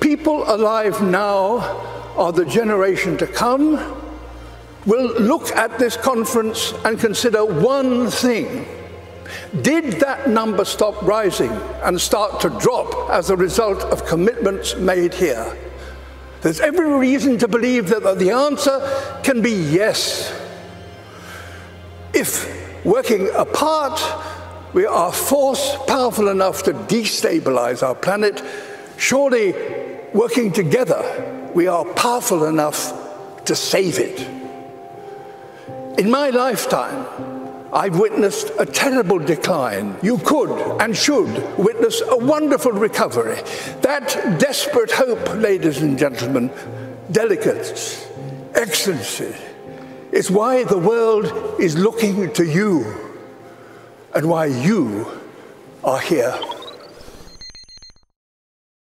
People alive now are the generation to come will look at this conference and consider one thing. Did that number stop rising and start to drop as a result of commitments made here? There's every reason to believe that the answer can be yes. If working apart, we are force powerful enough to destabilize our planet, surely working together, we are powerful enough to save it. In my lifetime, I've witnessed a terrible decline. You could and should witness a wonderful recovery. That desperate hope, ladies and gentlemen, delegates, excellency, is why the world is looking to you and why you are here.